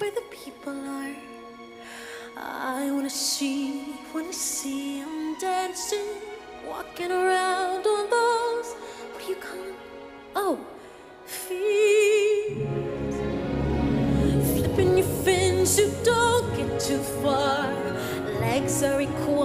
where the people are. I wanna see, wanna see them dancing, walking around on those, what do you call them? Oh, feet. Flipping your fins, you don't get too far. Legs are required.